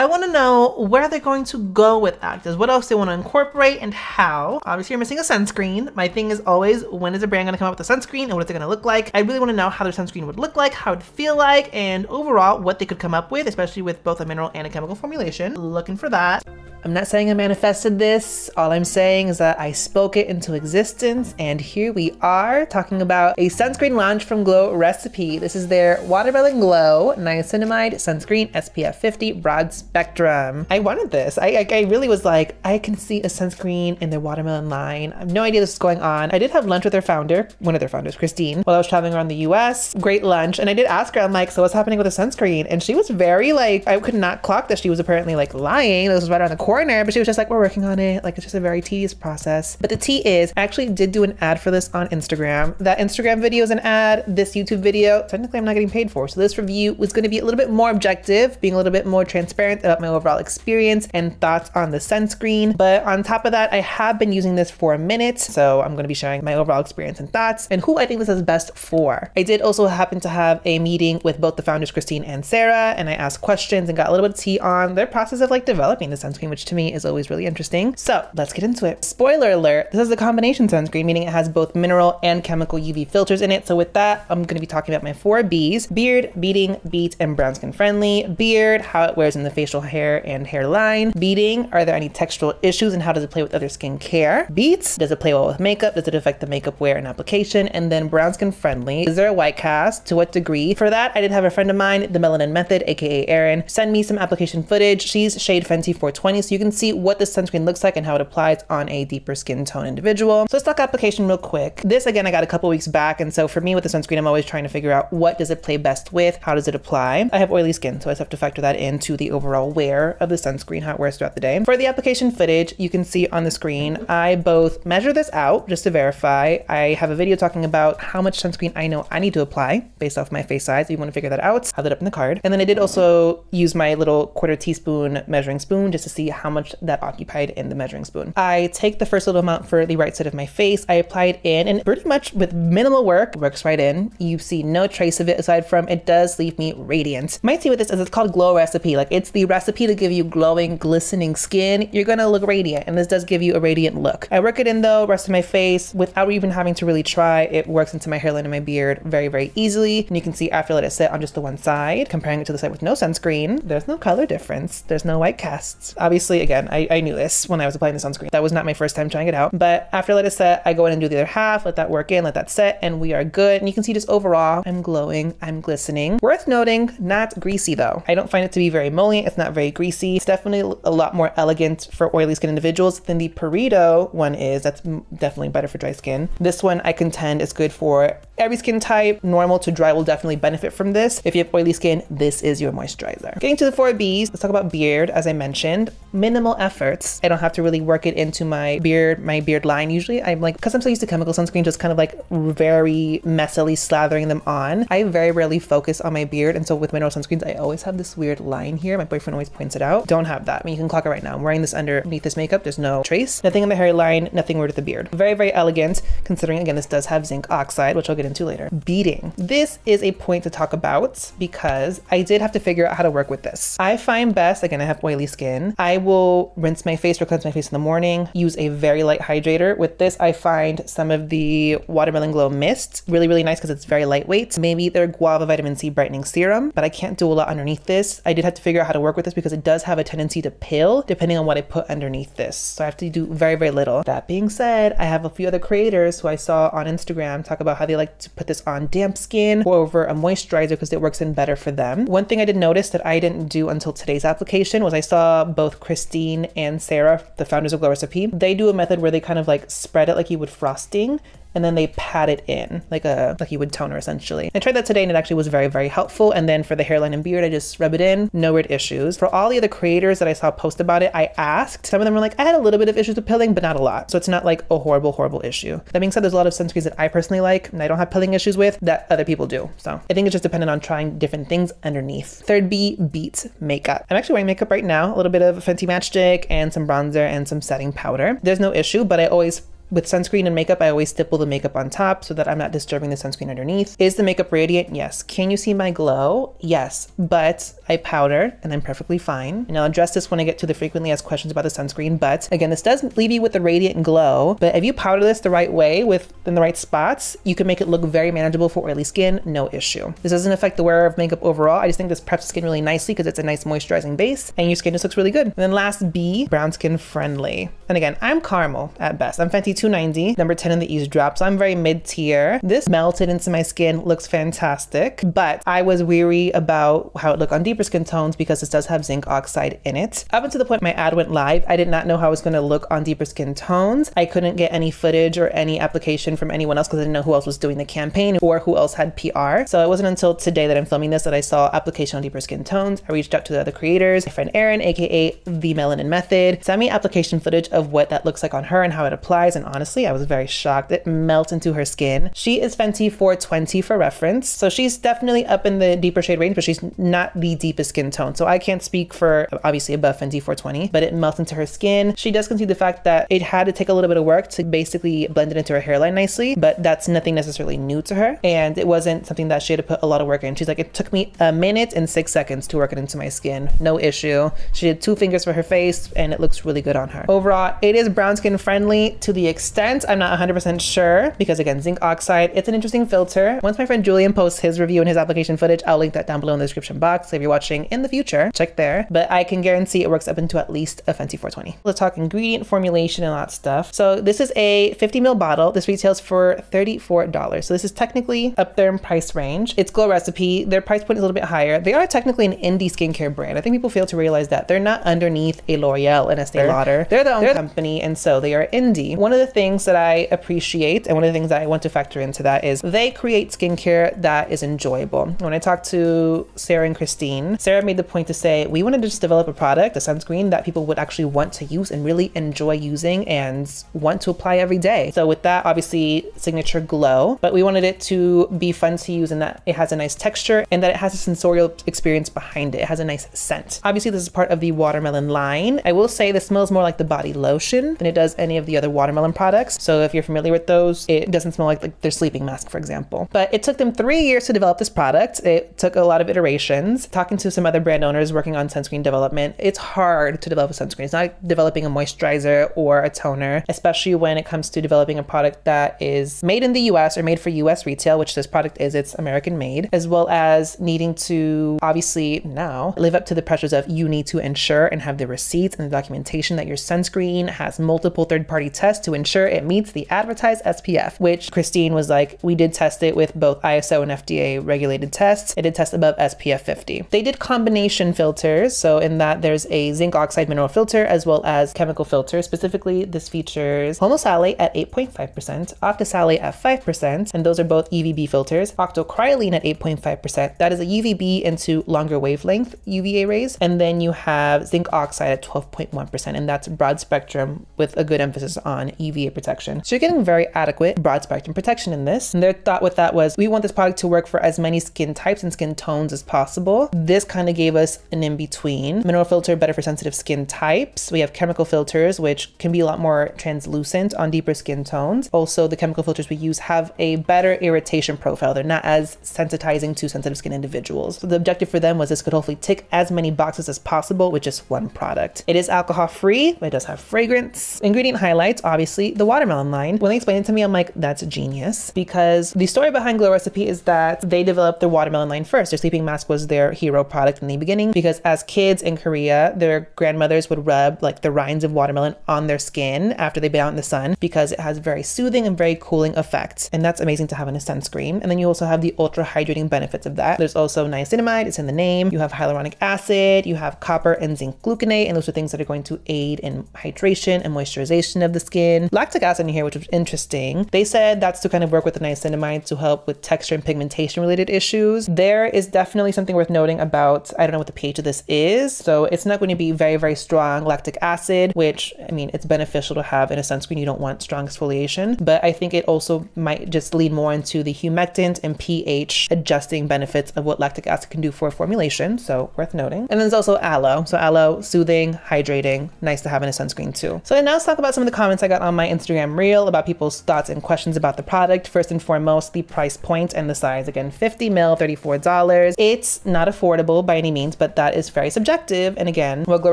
I want to know where they're going to go with actives, what else they want to incorporate and how. Obviously, you're missing a sunscreen. My thing is always, when is a brand going to come up with a sunscreen and what is it going to look like? I really want to know how their sunscreen would look like, how it would feel like, and overall, what they could come up with, especially with both a mineral and a chemical formulation. Looking for that. I'm not saying I manifested this. All I'm saying is that I spoke it into existence, and here we are talking about a sunscreen launch from Glow Recipe. This is their Watermelon Glow Niacinamide Sunscreen SPF 50 Broad Spectrum. I wanted this. I, I, I really was like, I can see a sunscreen in their watermelon line. I have no idea this is going on. I did have lunch with their founder, one of their founders, Christine, while I was traveling around the US. Great lunch. And I did ask her, I'm like, so what's happening with the sunscreen? And she was very like, I could not clock that she was apparently like lying. This was right around the corner, but she was just like, we're working on it. Like, it's just a very tedious process. But the tea is, I actually did do an ad for this on Instagram. That Instagram video is an ad. This YouTube video, technically, I'm not getting paid for. So this review was going to be a little bit more objective, being a little bit more transparent about my overall experience and thoughts on the sunscreen. But on top of that, I have been using this for a minute. So I'm going to be sharing my overall experience and thoughts and who I think this is best for. I did also happen to have a meeting with both the founders, Christine and Sarah, and I asked questions and got a little bit of tea on their process of like developing the sunscreen, which to me is always really interesting. So let's get into it. Spoiler alert, this is a combination sunscreen, meaning it has both mineral and chemical UV filters in it. So with that, I'm gonna be talking about my four Bs, beard, beading, beat, and brown skin friendly. Beard, how it wears in the facial hair and hairline. Beading, are there any textural issues and how does it play with other skin care? Beats, does it play well with makeup? Does it affect the makeup wear and application? And then brown skin friendly, is there a white cast? To what degree? For that, I did have a friend of mine, the Melanin Method, aka Erin, send me some application footage. She's shade Fenty 420, so you can see what this sunscreen looks like and how it applies on a deeper skin tone individual. So let's talk application real quick. This again, I got a couple weeks back. And so for me with the sunscreen, I'm always trying to figure out what does it play best with? How does it apply? I have oily skin, so I just have to factor that into the overall wear of the sunscreen, how it wears throughout the day. For the application footage, you can see on the screen, I both measure this out just to verify. I have a video talking about how much sunscreen I know I need to apply based off my face size. If you want to figure that out, have that up in the card. And then I did also use my little quarter teaspoon measuring spoon just to see how much that occupied in the measuring spoon. I take the first little amount for the right side of my face. I apply it in and pretty much with minimal work, works right in. You see no trace of it aside from it does leave me radiant. My tea with this is it's called Glow Recipe. Like it's the recipe to give you glowing, glistening skin. You're gonna look radiant and this does give you a radiant look. I work it in though, rest of my face without even having to really try. It works into my hairline and my beard very, very easily. And you can see after I let it sit on just the one side, comparing it to the side with no sunscreen, there's no color difference. There's no white casts. Obviously, again, I, I knew this when I was applying the sunscreen. That was not my first time trying it out. But after I let it set, I go in and do the other half, let that work in, let that set, and we are good. And you can see just overall, I'm glowing, I'm glistening. Worth noting, not greasy though. I don't find it to be very emollient. It's not very greasy. It's definitely a lot more elegant for oily skin individuals than the Purito one is. That's definitely better for dry skin. This one I contend is good for every skin type. Normal to dry will definitely benefit from this. If you have oily skin, this is your moisturizer. Getting to the four Bs, let's talk about beard. As I mentioned, minimal efforts. I don't have to really work it into my beard, my beard line. Usually I'm like, cause I'm so used to chemical sunscreen, just kind of like very messily slathering them on. I very rarely focus on my beard. And so with mineral sunscreens, I always have this weird line here. My boyfriend always points it out. Don't have that. I mean, you can clock it right now. I'm wearing this underneath this makeup. There's no trace, nothing in the hairline, nothing weird with the beard. Very, very elegant considering again, this does have zinc oxide, which I'll get into later. Beading. This is a point to talk about because I did have to figure out how to work with this. I find best, again, I have oily skin. I will rinse my face or cleanse my face in the morning, use a very light hydrator. With this, I find some of the Watermelon Glow Mist really, really nice because it's very lightweight. Maybe their Guava Vitamin C Brightening Serum, but I can't do a lot underneath this. I did have to figure out how to work with this because it does have a tendency to pill depending on what I put underneath this. So I have to do very, very little. That being said, I have a few other creators who I saw on Instagram talk about how they like to put this on damp skin or over a moisturizer because it works in better for them. One thing I did notice that I didn't do until today's application was I saw both Christine and Sarah, the founders of Glow Recipe, they do a method where they kind of like spread it like you would frosting and then they pat it in like a like you would toner essentially. I tried that today and it actually was very very helpful. And then for the hairline and beard, I just rub it in, no weird issues. For all the other creators that I saw post about it, I asked. Some of them were like, I had a little bit of issues with pilling, but not a lot. So it's not like a horrible horrible issue. That being said, there's a lot of sunscreens that I personally like and I don't have pilling issues with that other people do. So I think it's just dependent on trying different things underneath. Third B, beat makeup. I'm actually wearing makeup right now, a little bit of Fenty Match Stix and some bronzer and some setting powder. There's no issue, but I always with sunscreen and makeup, I always stipple the makeup on top so that I'm not disturbing the sunscreen underneath. Is the makeup radiant? Yes. Can you see my glow? Yes. But I powder and I'm perfectly fine. And I'll address this when I get to the frequently asked questions about the sunscreen. But again, this does leave you with the radiant glow. But if you powder this the right way with in the right spots, you can make it look very manageable for oily skin, no issue. This doesn't affect the wearer of makeup overall. I just think this preps the skin really nicely because it's a nice moisturizing base and your skin just looks really good. And then last B, brown skin friendly. And again, I'm caramel at best. I'm Fenty 290, number 10 in the Eaze Drop. So I'm very mid tier. This melted into my skin, looks fantastic, but I was weary about how it looked on deeper skin tones because this does have zinc oxide in it. Up until the point my ad went live, I did not know how it was going to look on deeper skin tones. I couldn't get any footage or any application from anyone else because I didn't know who else was doing the campaign or who else had PR. So it wasn't until today that I'm filming this that I saw application on deeper skin tones. I reached out to the other creators, my friend Erin, aka The Melanin Method, sent me application footage of what that looks like on her and how it applies. And honestly, I was very shocked. It melts into her skin. She is Fenty 420 for reference. So she's definitely up in the deeper shade range, but she's not the deepest skin tone. So I can't speak for obviously above Fenty 420, but it melts into her skin. She does concede the fact that it had to take a little bit of work to basically blend it into her hairline nicely, but that's nothing necessarily new to her. And it wasn't something that she had to put a lot of work in. She's like, it took me a minute and six seconds to work it into my skin. No issue. She did two fingers for her face and it looks really good on her. Overall, it is brown skin friendly to the extent I'm not 100% sure because again, zinc oxide, it's an interesting filter. Once my friend Julian posts his review and his application footage, I'll link that down below in the description box. So if you're watching in the future, check there. But I can guarantee it works up into at least a Fenty 420. Let's talk ingredient formulation and all that stuff. So this is a 50 ml bottle. This retails for $34. So this is technically up there in price range. It's Glow Recipe. Their price point is a little bit higher. They are technically an indie skincare brand. I think people fail to realize that they're not underneath a L'Oreal and Estee Lauder. They're their own company, and so they are indie. One of the things that I appreciate, and one of the things that I want to factor into that is they create skincare that is enjoyable. When I talked to Sarah and Christine, Sarah made the point to say we wanted to just develop a product, a sunscreen that people would actually want to use and really enjoy using and want to apply every day. So with that, obviously signature glow, but we wanted it to be fun to use and that it has a nice texture and that it has a sensorial experience behind it. It has a nice scent. Obviously, this is part of the watermelon line. I will say this smells more like the body lotion than it does any of the other watermelon products. So if you're familiar with those, it doesn't smell like, like their sleeping mask, for example. But it took them three years to develop this product. It took a lot of iterations. Talking to some other brand owners working on sunscreen development, it's hard to develop a sunscreen. It's not developing a moisturizer or a toner, especially when it comes to developing a product that is made in the US or made for US retail, which this product is, it's American made, as well as needing to obviously now live up to the pressures of you need to ensure and have the receipts and the documentation that your sunscreen has multiple third party tests to ensure it meets the advertised SPF, which Christine was like, we did test it with both ISO and FDA regulated tests. It did test above SPF 50. They did combination filters. So, in that, there's a zinc oxide mineral filter as well as chemical filter. Specifically, this features homosalate at 8.5%, octisalate at 5%, and those are both UVB filters. Octocrylene at 8.5%. That is a UVB into longer wavelength UVA rays. And then you have zinc oxide at 12.1%, and that's broad spectrum with a good emphasis on UVA protection. So you're getting very adequate broad spectrum protection in this. And their thought with that was we want this product to work for as many skin types and skin tones as possible. This kind of gave us an in between. Mineral filter, better for sensitive skin types. We have chemical filters, which can be a lot more translucent on deeper skin tones. Also, the chemical filters we use have a better irritation profile. They're not as sensitizing to sensitive skin individuals. So the objective for them was this could hopefully tick as many boxes as possible with just one product. It is alcohol free, but it does have fragrance. Ingredient highlights, obviously, the watermelon line. When they explained it to me, I'm like, that's genius. Because the story behind Glow Recipe is that they developed their watermelon line first. Their sleeping mask was their hero product in the beginning because as kids in Korea, their grandmothers would rub like the rinds of watermelon on their skin after they've been out in the sun because it has very soothing and very cooling effects. And that's amazing to have in a sunscreen. And then you also have the ultra hydrating benefits of that. There's also niacinamide, it's in the name. You have hyaluronic acid, you have copper and zinc gluconate, and those are things that are going to aid in hydration and moisturization of the skin. Lactic acid in here, which was interesting. They said that's to kind of work with the niacinamide to help with texture and pigmentation related issues. There is definitely something worth noting about, I don't know what the pH of this is. So it's not going to be very, very strong lactic acid, which I mean, it's beneficial to have in a sunscreen. You don't want strong exfoliation, but I think it also might just lead more into the humectant and pH adjusting benefits of what lactic acid can do for formulation. So worth noting. And then there's also aloe. So aloe, soothing, hydrating, nice to have in a sunscreen too. So now let's talk about some of the comments I got on my Instagram reel about people's thoughts and questions about the product. First and foremost, the price point and the size. Again, 50 mil, $34. It's not affordable by any means, but that is very subjective. And again, what Glow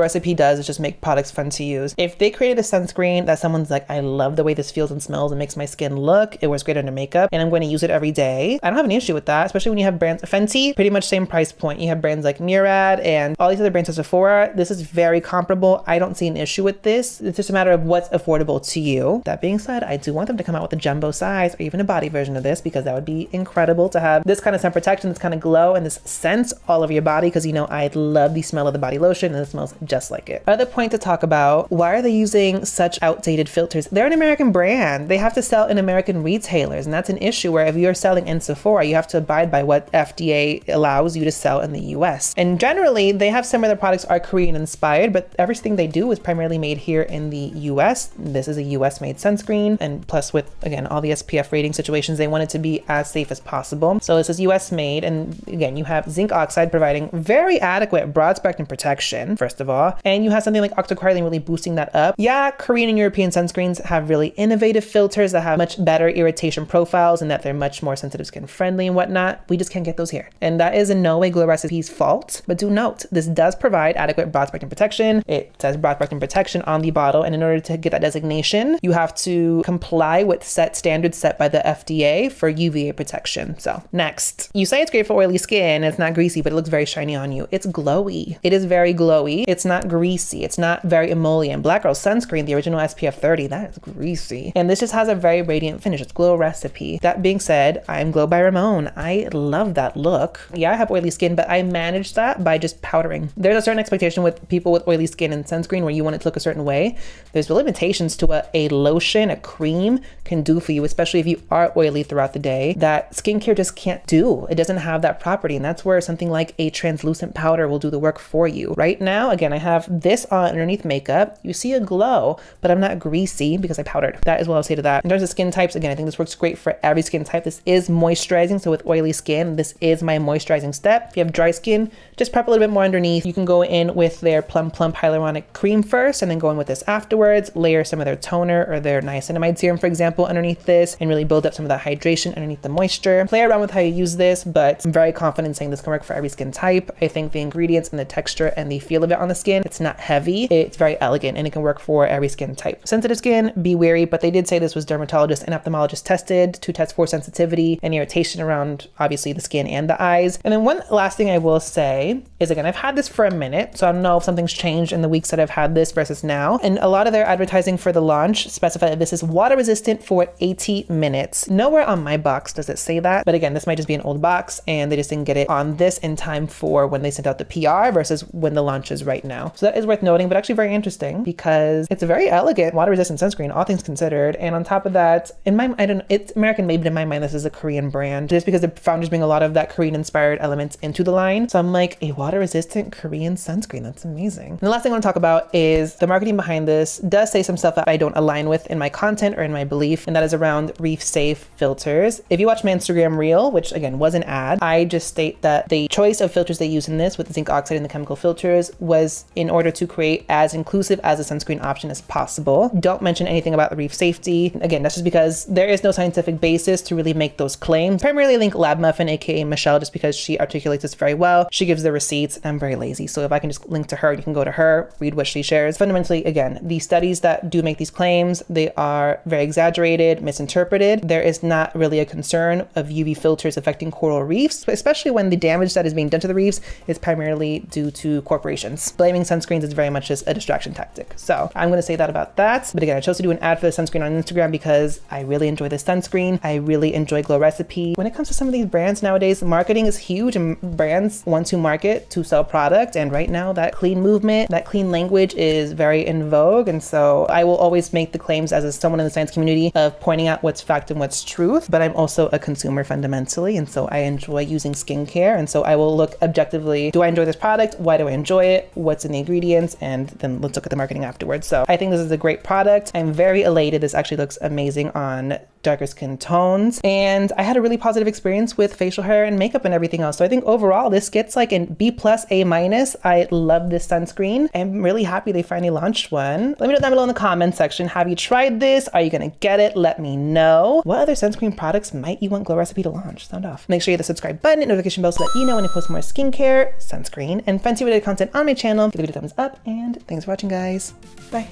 Recipe does is just make products fun to use. If they created a sunscreen that someone's like, I love the way this feels and smells and makes my skin look, it works great under makeup, and I'm going to use it every day, I don't have an issue with that, especially when you have brands, Fenty, pretty much same price point. You have brands like Murad and all these other brands, at Sephora. This is very comparable. I don't see an issue with this. It's just a matter of what's affordable to you. That being said, I do want them to come out with a jumbo size or even a body version of this because that would be incredible to have this kind of sun protection, this kind of glow, and this scent all over your body because you know I love the smell of the body lotion and it smells just like it. Other point to talk about, why are they using such outdated filters? They're an American brand. They have to sell in American retailers and that's an issue where if you're selling in Sephora, you have to abide by what FDA allows you to sell in the US. And generally, they have some of their products are Korean inspired, but everything they do is primarily made here in the US. This is a US made sunscreen. And plus, with again, all the SPF rating situations, they want it to be as safe as possible. So this is US made. And again, you have zinc oxide providing very adequate broad spectrum protection, first of all. And you have something like octocrylene really boosting that up. Yeah, Korean and European sunscreens have really innovative filters that have much better irritation profiles and that they're much more sensitive skin friendly and whatnot. We just can't get those here. And that is in no way Glow Recipe's fault. But do note, this does provide adequate broad spectrum protection. It says broad spectrum protection on the bottle. And in order to get that designation, you have to comply with set standards set by the FDA for UVA protection. So next, you say it's great for oily skin. It's not greasy, but it looks very shiny on you. It's glowy. It is very glowy. It's not greasy. It's not very emollient. Black Girl Sunscreen, the original SPF 30, that is greasy. And this just has a very radiant finish. It's Glow Recipe. That being said, I'm Glow by Ramon. I love that look. Yeah, I have oily skin, but I manage that by just powdering. There's a certain expectation with people with oily skin and sunscreen where you want it to look a certain way. There's limitations to what a lotion, a cream can do for you, especially if you are oily throughout the day, that skincare just can't do. It doesn't have that property. And that's where something like a translucent powder will do the work for you. Right now, again, I have this on underneath makeup. You see a glow, but I'm not greasy because I powdered. That is what I'll say to that. In terms of skin types, again, I think this works great for every skin type. This is moisturizing. So with oily skin, this is my moisturizing step. If you have dry skin, just prep a little bit more underneath. You can go in with their Plum Plump Hyaluronic Cream first and then go in with this afterwards. Layer some of their toner or their niacinamide serum, for example, underneath this and really build up some of that hydration underneath the moisture. Play around with how you use this, but I'm very confident saying this can work for every skin type. I think the ingredients and the texture and the feel of it on the skin, it's not heavy. It's very elegant and it can work for every skin type. Sensitive skin, be wary, but they did say this was dermatologist and ophthalmologist tested to test for sensitivity and irritation around obviously the skin and the eyes. And then one last thing I will say is again, I've had this for a minute, so I don't know if something's changed in the weeks that I've had this versus now. And a lot of their advertising for the launch specify that this is water resistant for 80 minutes. Nowhere on my box does it say that, but again, this might just be an old box and they just didn't get it on this in time for when they sent out the PR versus when the launch is right now. So that is worth noting, but actually very interesting because it's a very elegant water resistant sunscreen, all things considered. And on top of that, in my, I don't know, it's American made, but in my mind, this is a Korean brand just because the founders bring a lot of that Korean inspired elements into the line. So I'm like, a water resistant Korean sunscreen. That's amazing. And the last thing I want to talk about is the marketing behind this does say some stuff that I don't align with in my content or in my belief, and that is around reef safe filters. If you watch my Instagram reel, which again was an ad, I just state that the choice of filters they use in this with the zinc oxide and the chemical filters was in order to create as inclusive as a sunscreen option as possible. Don't mention anything about the reef safety. Again, that's just because there is no scientific basis to really make those claims. Primarily link Lab Muffin, aka Michelle, just because she articulates this very well. She gives the receipts, and I'm very lazy. So if I can just link to her, you can go to her, read what she shares. Fundamentally, again, the studies that do make these claims, they are very exaggerated, misinterpreted. There is not really a concern of UV filters affecting coral reefs, especially when the damage that is being done to the reefs is primarily due to corporations. Blaming sunscreens is very much just a distraction tactic. So I'm going to say that about that. But again, I chose to do an ad for the sunscreen on Instagram because I really enjoy this sunscreen. I really enjoy Glow Recipe. When it comes to some of these brands nowadays, marketing is huge and brands want to market to sell product. And right now that clean movement, that clean language is very in vogue. And so I will always make the claims as a, someone in the science community of pointing out what's fact and what's truth. But I'm also a consumer fundamentally. And so I enjoy using skincare. And so I will look objectively, do I enjoy this product? Why do I enjoy it? What's in the ingredients? And then let's look at the marketing afterwards. So I think this is a great product. I'm very elated. This actually looks amazing on darker skin tones. And I had a really positive experience with facial hair and makeup and everything else. So I think overall this gets like an B plus A minus. I love this sunscreen. I'm really happy they finally launched one. Let me know down below in the comments section Have you tried this? Are you gonna get it? Let me know. What other sunscreen products might you want Glow Recipe to launch? Sound off. Make sure you hit the subscribe button and notification bell to let you know when I post more skincare, sunscreen, and fancy related content on my channel. Give it a thumbs up and thanks for watching guys. Bye.